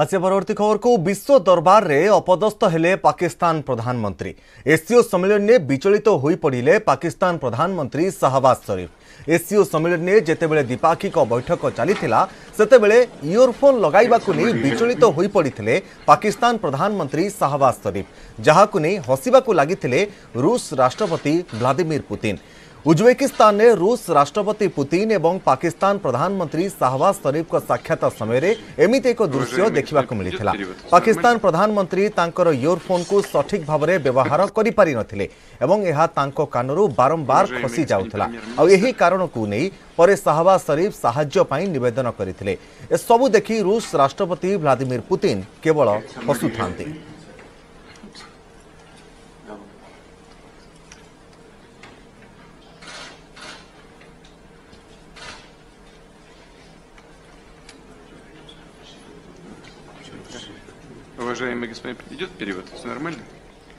ଆସିବା ପରବର୍ତ୍ତୀ ଖବରକୁ ବିଶ୍ୱ ଦରବାରରେ ଅପଦସ୍ଥ ହେଲେ ପାକିସ୍ତାନ ପ୍ରଧାନମନ୍ତ୍ରୀ ଏସ୍ସିଓ ସମ୍ମିଳନୀରେ ବିଚଳିତ ହୋଇପଡ଼ିଲେ ପାକିସ୍ତାନ ପ୍ରଧାନମନ୍ତ୍ରୀ ଶାହବାଜ ସରିଫ ଏସ୍ସିଓ ସମ୍ମିଳନୀରେ ଯେତେବେଳେ ଦ୍ୱିପାକ୍ଷିକ ବୈଠକ ଚାଲିଥିଲା ସେତେବେଳେ ଇୟରଫୋନ୍ ଲଗାଇବାକୁ ନେଇ ବିଚଳିତ ହୋଇପଡ଼ିଥିଲେ ପାକିସ୍ତାନ ପ୍ରଧାନମନ୍ତ୍ରୀ ଶାହବାଜ ସରିଫ ଯାହାକୁ ନେଇ ହସିବାକୁ ଲାଗିଥିଲେ ରୁଷ ରାଷ୍ଟ୍ରପତି ଭ୍ଲାଦିମିର ପୁତିନ उज्बेकिस्तान ने रूस राष्ट्रपति पुतिन और पाकिस्तान प्रधानमंत्री शाहवाज शरीफ का साक्षात समय एमती एक दृश्य देखा मिले पाकिस्तान प्रधानमंत्री इयरफोन को सठिक भाव में व्यवहार करानु बारंबार खसी जाऊला आई कारण को नहीं पर शाहवाज शरीफ साहयपाई नवेदन करते सबू देखि रुष राष्ट्रपति भ्लादिमिर पुतिन केवल हसु था Уважаемый господин, идет перевод? Все нормально?